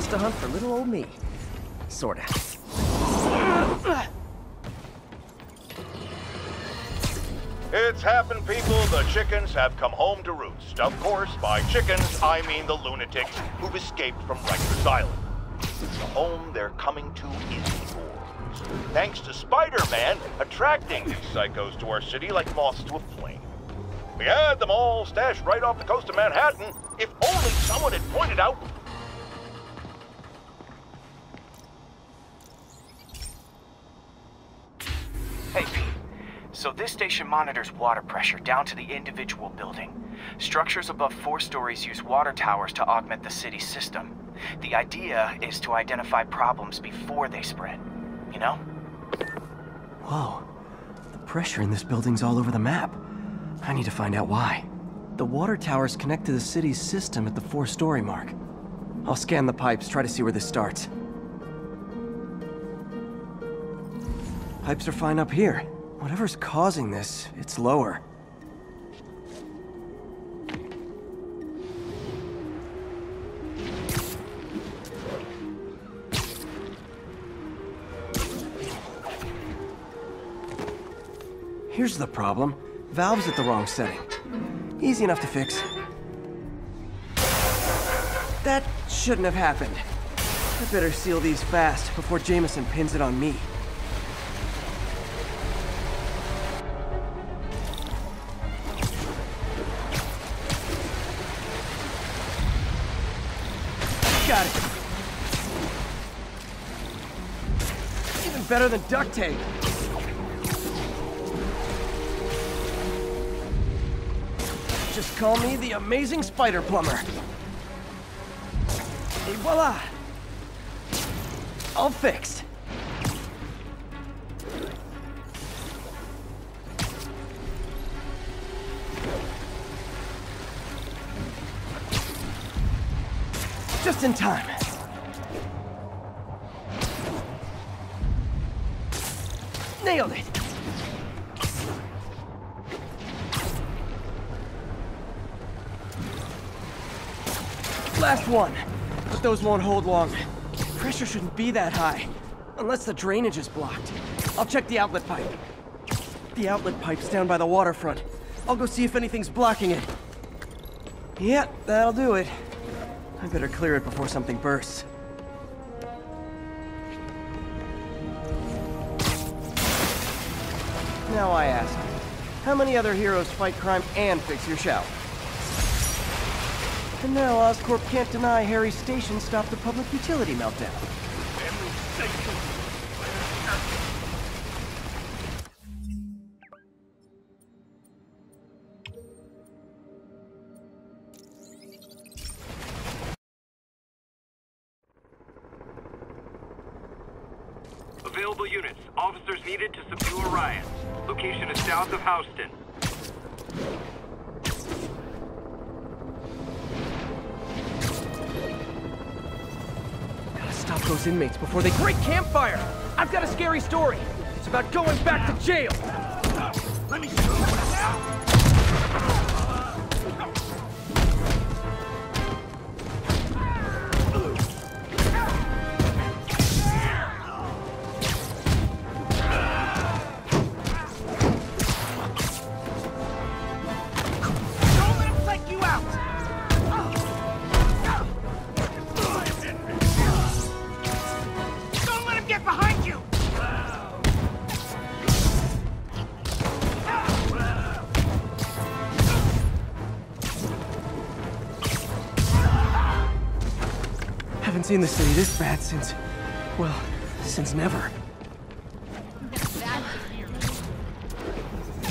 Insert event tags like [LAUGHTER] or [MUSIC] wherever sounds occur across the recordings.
just to hunt for little old me. Sorta. It's happened, people. The chickens have come home to roost. Of course, by chickens, I mean the lunatics who've escaped from Rikers Island. The home they're coming to is yours. Thanks to Spider-Man attracting these psychos to our city like moths to a flame. We had them all stashed right off the coast of Manhattan. If only someone had pointed out So this station monitors water pressure down to the individual building. Structures above four stories use water towers to augment the city's system. The idea is to identify problems before they spread. You know? Whoa. The pressure in this building's all over the map. I need to find out why. The water towers connect to the city's system at the four-story mark. I'll scan the pipes, try to see where this starts. Pipes are fine up here. Whatever's causing this, it's lower. Here's the problem. Valve's at the wrong setting. Easy enough to fix. That shouldn't have happened. I better seal these fast before Jameson pins it on me. Got it. Even better than duct tape. Just call me the amazing spider plumber. Et voila! All fixed. Just in time. Nailed it! Last one. But those won't hold long. Pressure shouldn't be that high. Unless the drainage is blocked. I'll check the outlet pipe. The outlet pipe's down by the waterfront. I'll go see if anything's blocking it. Yeah, that'll do it. I better clear it before something bursts. Now I ask, how many other heroes fight crime and fix your shell? And now Oscorp can't deny Harry's station stopped the public utility meltdown. Available needed to subdue a riot. Location is south of Houston. Gotta stop those inmates before they break campfire! I've got a scary story! It's about going back to jail! Let me show you. Seen the city this bad since... well, since never.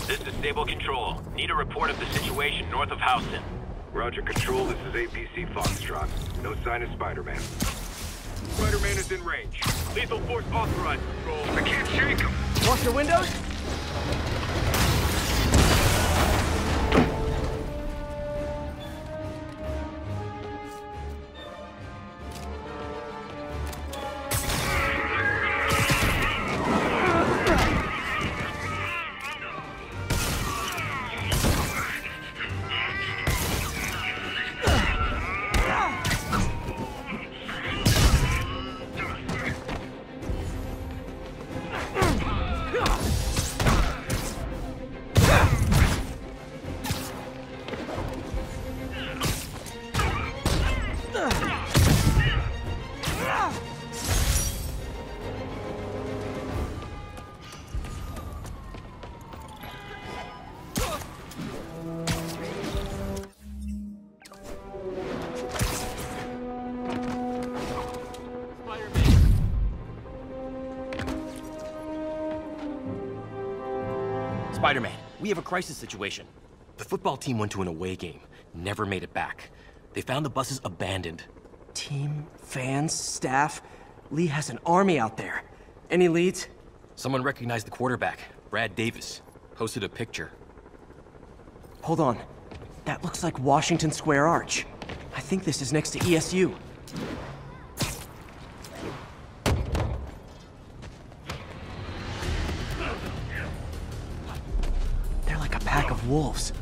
This is Sable control. Need a report of the situation north of Houston. Roger, Control. This is APC Foxtrot. No sign of Spider-Man. Spider-Man is in range. Lethal force authorized, Control. I can't shake him. Wash your windows? Spider-Man, we have a crisis situation. The football team went to an away game, never made it back. They found the buses abandoned. Team, fans, staff. Li has an army out there. Any leads? Someone recognized the quarterback, Brad Davis. Posted a picture. Hold on. That looks like Washington Square Arch. I think this is next to ESU. They're like a pack of wolves.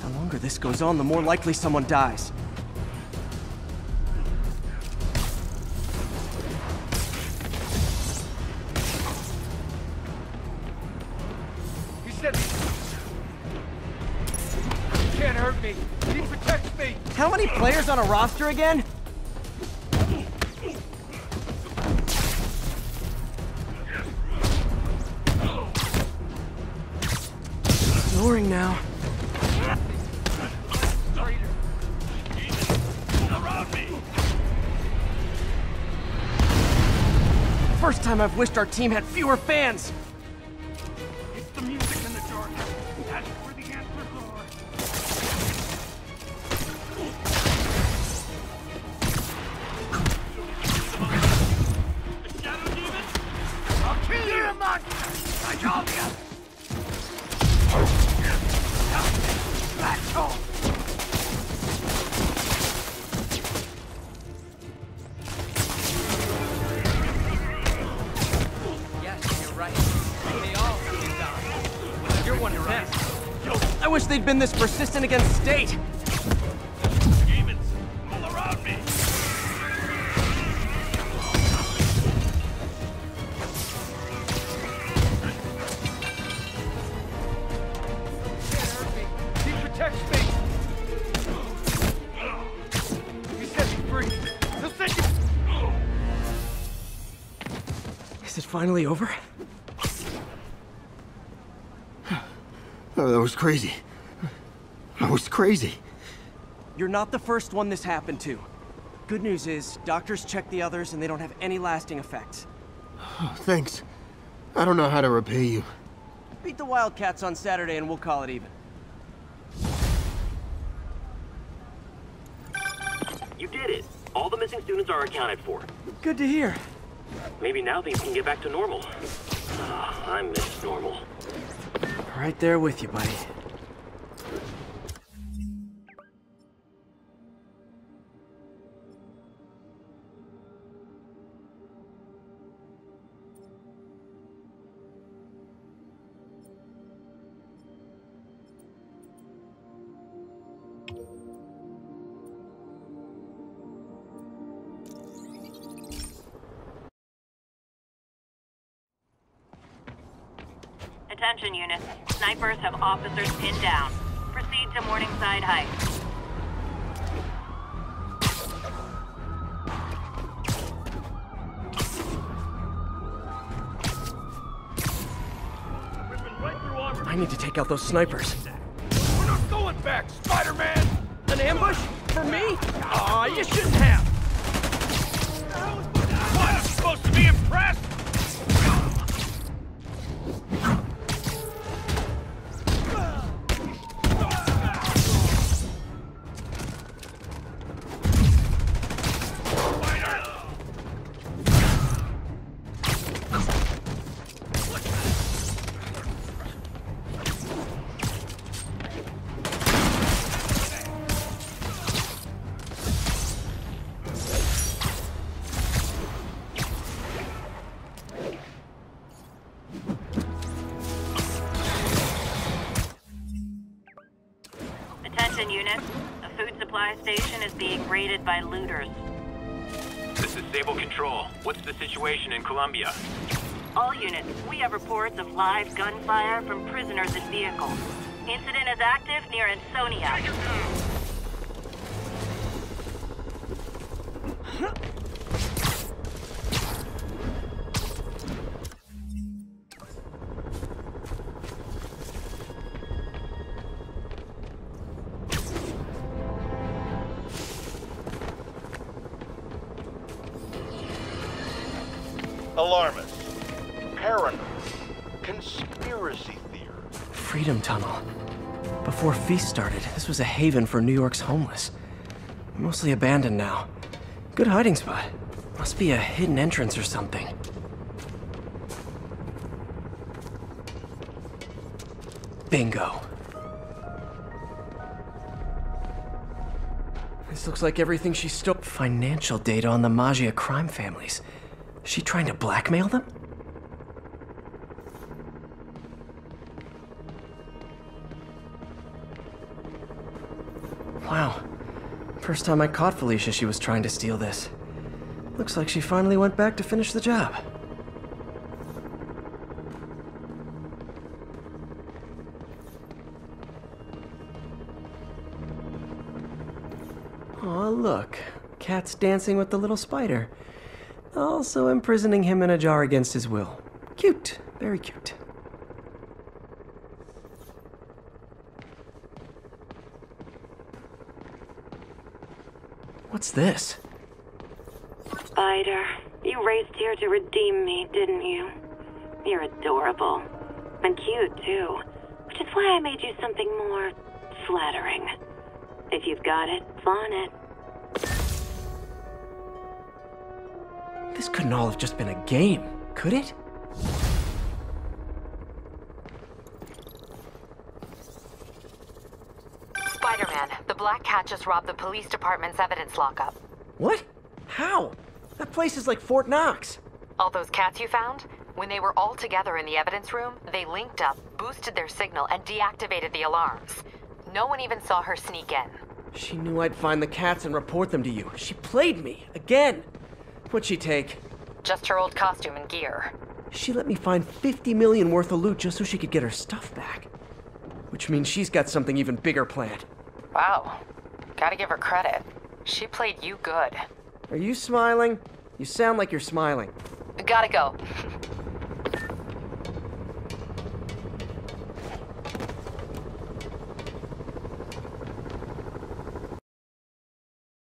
The longer this goes on, the more likely someone dies. Players on a roster again? Ignoring now. First time I've wished our team had fewer fans. Die. You're one of. I wish they'd been this persistent against State. Demons! All around me! Can't hurt me. He protects me! He set me free! He'll set you... Is it finally over? Oh, that was crazy. That was crazy. You're not the first one this happened to. Good news is, doctors checked the others and they don't have any lasting effects. Thanks. I don't know how to repay you. Beat the Wildcats on Saturday and we'll call it even. You did it. All the missing students are accounted for. Good to hear. Maybe now things can get back to normal. Ah, I miss normal. Right there with you, buddy. Attention units. Snipers have officers pinned down. Proceed to Morningside Heights. I need to take out those snipers. We're not going back, Spider-Man! An ambush? For me? Aw, you shouldn't have. What? I'm supposed to be impressed? Station is being raided by looters. This is Sable Control. What's the situation in Colombia? All units, we have reports of live gunfire from prisoners and vehicles. Incident is active near Ansonia. Alarmist. Paranoid. Conspiracy theory. Freedom Tunnel. Before Feast started, this was a haven for New York's homeless. Mostly abandoned now. Good hiding spot. Must be a hidden entrance or something. Bingo. This looks like everything she stole. Financial data on the Maggia crime families. She trying to blackmail them? Wow. First time I caught Felicia, she was trying to steal this. Looks like she finally went back to finish the job. Aw, look. Cat's dancing with the little spider. Also imprisoning him in a jar against his will. Cute. Very cute. What's this? Spider, you raced here to redeem me, didn't you? You're adorable. And cute, too. Which is why I made you something more flattering. If you've got it, flaunt it. Couldn't all have just been a game, could it? Spider-Man, the Black Cat just robbed the police department's evidence lockup. What? How? That place is like Fort Knox. All those cats you found? When they were all together in the evidence room, they linked up, boosted their signal, and deactivated the alarms. No one even saw her sneak in. She knew I'd find the cats and report them to you. She played me, again. What'd she take? Just her old costume and gear. She let me find 50 million worth of loot just so she could get her stuff back. Which means she's got something even bigger planned. Wow. Gotta give her credit. She played you good. Are you smiling? You sound like you're smiling. Gotta go. [LAUGHS]